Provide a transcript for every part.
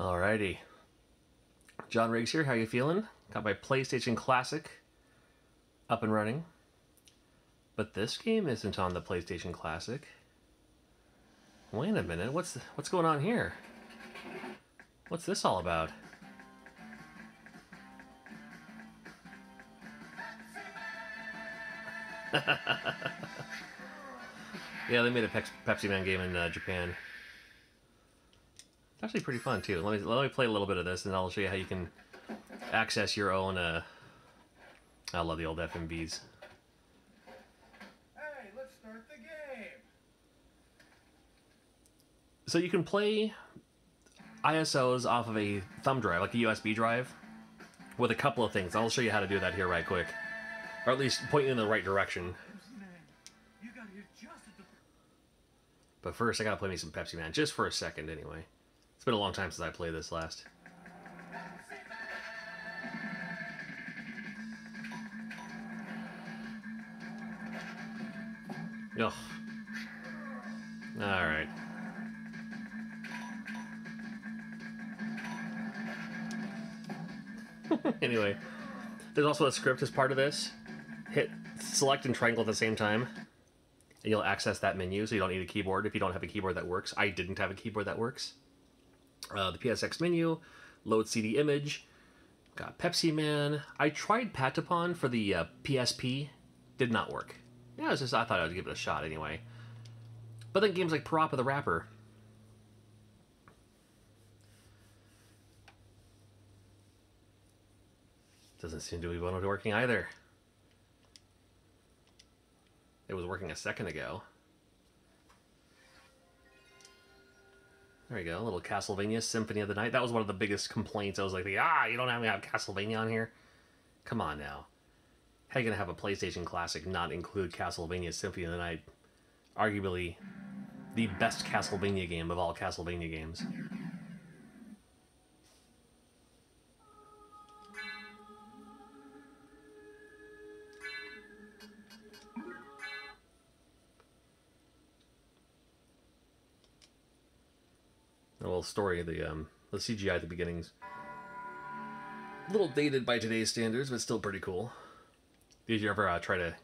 Alrighty. John Riggs here. How you feeling? Got my PlayStation Classic up and running. But this game isn't on the PlayStation Classic. Wait a minute. What's what's going on here? What's this all about? yeah, they made a Pepsi Man game in uh, Japan. It's actually pretty fun too. Let me let me play a little bit of this, and I'll show you how you can access your own. Uh, I love the old FMVs. Hey, let's start the game. So you can play ISOs off of a thumb drive, like a USB drive, with a couple of things. I'll show you how to do that here right quick, or at least point you in the right direction. You got here just at the But first, I gotta play me some Pepsi Man, just for a second anyway. It's been a long time since I played this last. Ugh. Alright. anyway, there's also a script as part of this. Hit select and triangle at the same time, and you'll access that menu, so you don't need a keyboard if you don't have a keyboard that works. I didn't have a keyboard that works. Uh, the PSX menu, load CD image, got Pepsi Man. I tried Patapon for the uh, PSP, did not work. Yeah, it was just I thought I would give it a shot anyway. But then games like Parappa the Rapper. Doesn't seem to be one working either. It was working a second ago. There we go, a little Castlevania Symphony of the Night. That was one of the biggest complaints. I was like, ah, you don't have to have Castlevania on here. Come on now. How you gonna have a PlayStation Classic not include Castlevania Symphony of the Night? Arguably the best Castlevania game of all Castlevania games. Little story of the um, the CGI at the beginnings. A little dated by today's standards, but still pretty cool. Did you ever uh, try to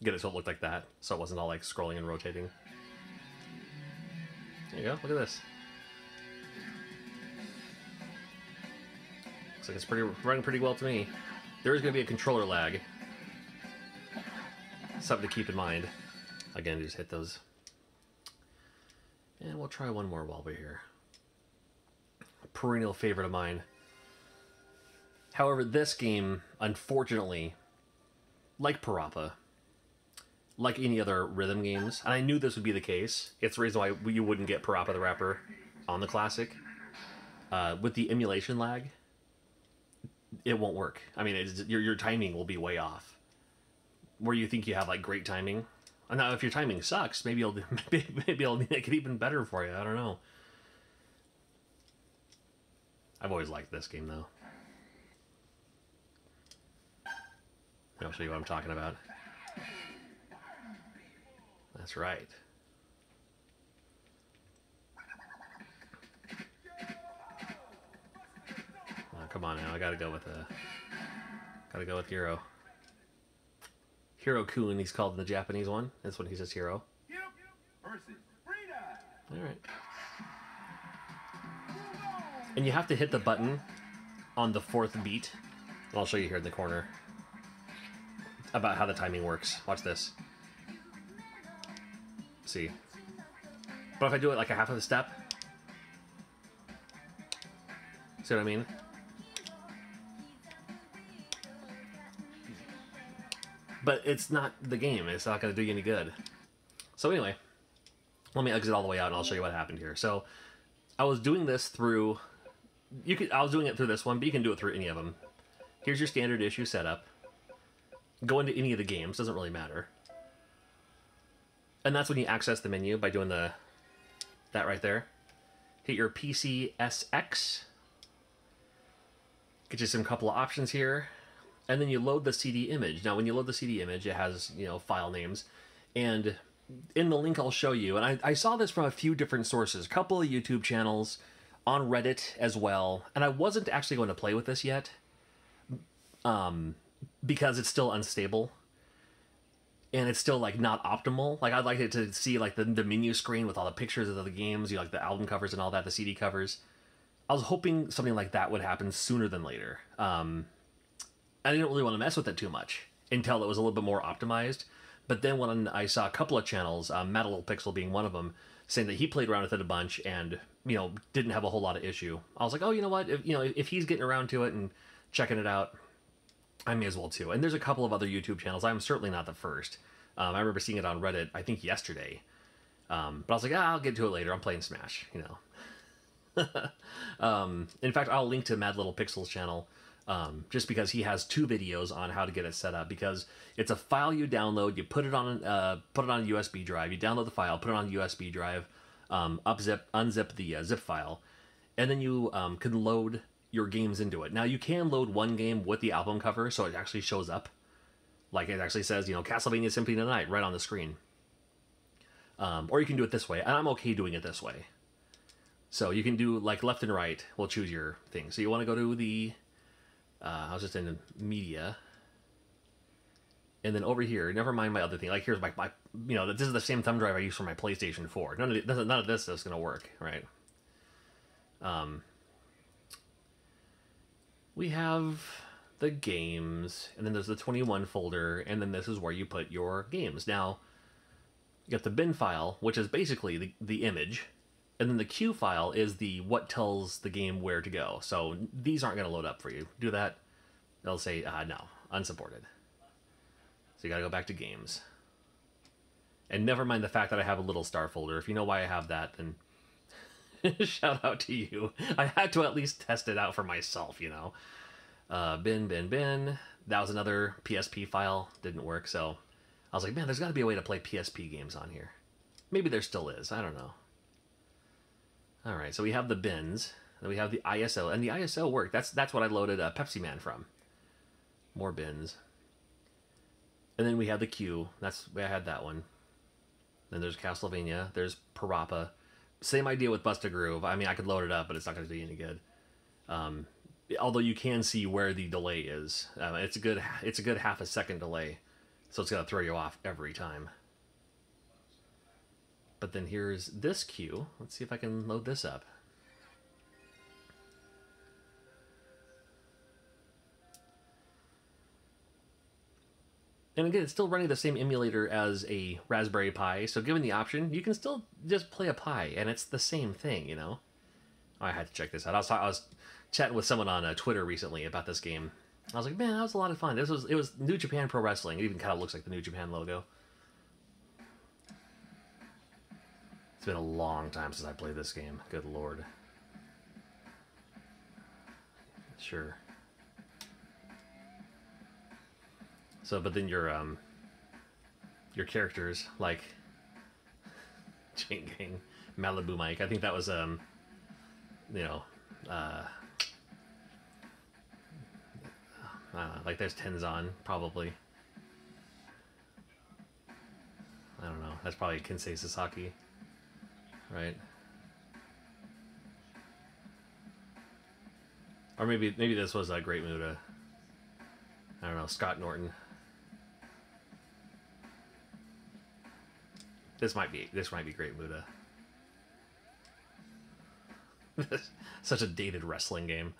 get it so it looked like that, so it wasn't all like scrolling and rotating? There you go. Look at this. Looks like it's pretty running pretty well to me. There is going to be a controller lag. Something to keep in mind. Again, just hit those. And we'll try one more while we're here perennial favorite of mine. However, this game, unfortunately, like Parappa, like any other rhythm games, and I knew this would be the case. It's the reason why you wouldn't get Parappa the Rapper on the classic. Uh, with the emulation lag, it won't work. I mean, your your timing will be way off. Where you think you have like great timing, now if your timing sucks, maybe you'll maybe, maybe it'll make it even better for you. I don't know. I've always liked this game, though. I'll show you what I'm talking about. That's right. Oh, come on now, I gotta go with a. Gotta go with Hero. Hero Kun, he's called in the Japanese one. That's when he says Hero. Alright. And you have to hit the button on the fourth beat. I'll show you here in the corner about how the timing works. Watch this. See. But if I do it like a half of a step, see what I mean? But it's not the game. It's not going to do you any good. So anyway, let me exit all the way out and I'll show you what happened here. So I was doing this through you could I was doing it through this one, but you can do it through any of them. Here's your standard issue setup. Go into any of the games, doesn't really matter. And that's when you access the menu by doing the that right there. Hit your PCSX. Get you some couple of options here. And then you load the CD image. Now when you load the CD image, it has, you know, file names. And in the link I'll show you, and I, I saw this from a few different sources, a couple of YouTube channels, on Reddit as well, and I wasn't actually going to play with this yet, um, because it's still unstable, and it's still like not optimal. Like I'd like it to see like the the menu screen with all the pictures of the games, you know, like the album covers and all that, the CD covers. I was hoping something like that would happen sooner than later. Um, I didn't really want to mess with it too much until it was a little bit more optimized. But then when I saw a couple of channels, um, Mad Little Pixel being one of them, saying that he played around with it a bunch and you know didn't have a whole lot of issue. I was like, oh, you know what? If you know if he's getting around to it and checking it out, I may as well too. And there's a couple of other YouTube channels. I'm certainly not the first. Um, I remember seeing it on Reddit, I think yesterday. Um, but I was like, ah, I'll get to it later. I'm playing Smash, you know. um, in fact, I'll link to Mad Little Pixels channel um, just because he has two videos on how to get it set up. Because it's a file you download, you put it on uh, put it on a USB drive, you download the file, put it on a USB drive, um, upzip, unzip the uh, zip file, and then you um, can load your games into it. Now you can load one game with the album cover, so it actually shows up, like it actually says, you know, Castlevania Symphony of the Night right on the screen. Um, or you can do it this way, and I'm okay doing it this way. So you can do like left and right. We'll choose your thing. So you want to go to the. Uh, I was just in media. And then over here, never mind my other thing. Like here's my, my you know, this is the same thumb drive I use for my PlayStation 4. None of, the, none of this is going to work, right? Um, we have the games, and then there's the 21 folder, and then this is where you put your games. Now, you got the bin file, which is basically the, the image, and then the cue file is the what tells the game where to go. So these aren't going to load up for you. Do that, they'll say, uh, no, unsupported. So you got to go back to games. And never mind the fact that I have a little star folder. If you know why I have that, then shout out to you. I had to at least test it out for myself, you know. Uh, bin, bin, bin. That was another PSP file. Didn't work, so I was like, man, there's got to be a way to play PSP games on here. Maybe there still is. I don't know. All right, so we have the bins. Then we have the ISO, and the ISO worked. That's that's what I loaded uh, Pepsi Man from. More bins. And then we have the cue. That's where I had that one. Then there's Castlevania. There's Parappa. Same idea with Bust a Groove. I mean, I could load it up, but it's not going to do any good. Um, although you can see where the delay is. Uh, it's a good it's a good half a second delay, so it's going to throw you off every time. But then here's this cue. Let's see if I can load this up. And again, it's still running the same emulator as a Raspberry Pi, so given the option, you can still just play a Pi, and it's the same thing, you know? Oh, I had to check this out. I was, I was chatting with someone on uh, Twitter recently about this game. I was like, man, that was a lot of fun. This was it was New Japan Pro Wrestling. It even kind of looks like the New Japan logo. It's been a long time since I played this game. Good lord. Sure. So, but then your um, your characters like Chain Gang, Malibu Mike. I think that was um, you know, uh, know, like there's Tenzan probably. I don't know. That's probably Kensuke Sasaki, right? Or maybe maybe this was a Great Muta. I don't know, Scott Norton. This might be this might be Great Muta. Such a dated wrestling game.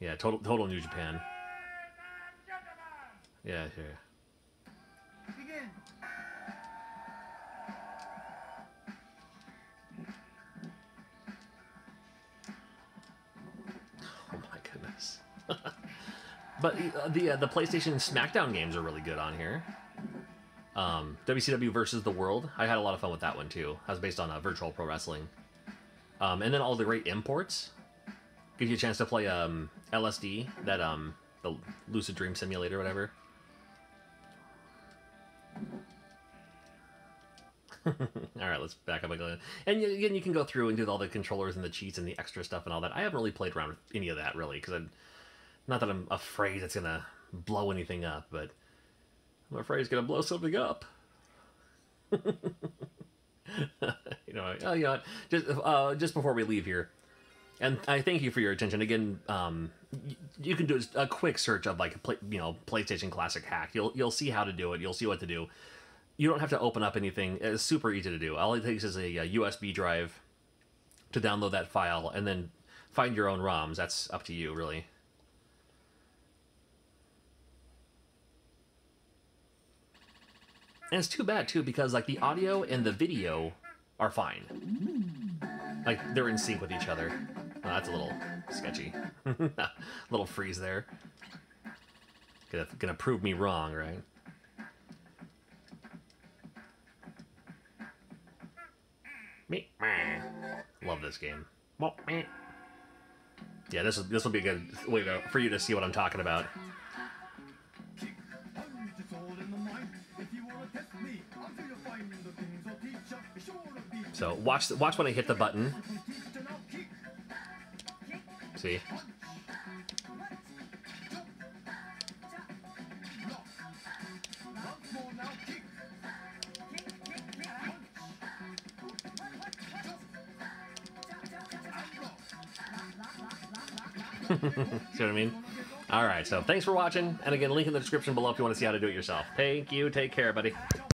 Yeah, total total New Japan. Yeah, yeah. But uh, the uh, the PlayStation SmackDown games are really good on here. Um, WCW versus the World. I had a lot of fun with that one too. That was based on uh, Virtual Pro Wrestling. Um, and then all the great imports gives you a chance to play um, LSD, that um, the Lucid Dream Simulator, whatever. all right, let's back up again. And again, you can go through and do all the controllers and the cheats and the extra stuff and all that. I haven't really played around with any of that really, because I'm not that I'm afraid it's gonna blow anything up, but I'm afraid it's gonna blow something up. you know, oh, you know, just uh, just before we leave here, and I thank you for your attention again. Um, you can do a quick search of like you know PlayStation Classic hack. You'll you'll see how to do it. You'll see what to do. You don't have to open up anything. It's super easy to do. All it takes is a, a USB drive to download that file, and then find your own ROMs. That's up to you, really. And it's too bad too because like the audio and the video are fine. Like they're in sync with each other. Oh, that's a little sketchy. little freeze there. Gonna, gonna prove me wrong, right? Me. Love this game. Yeah, this is this will be a good way to, for you to see what I'm talking about. So watch watch when I hit the button. See? See what I mean? All right, so thanks for watching. And again, link in the description below if you want to see how to do it yourself. Thank you. Take care, buddy.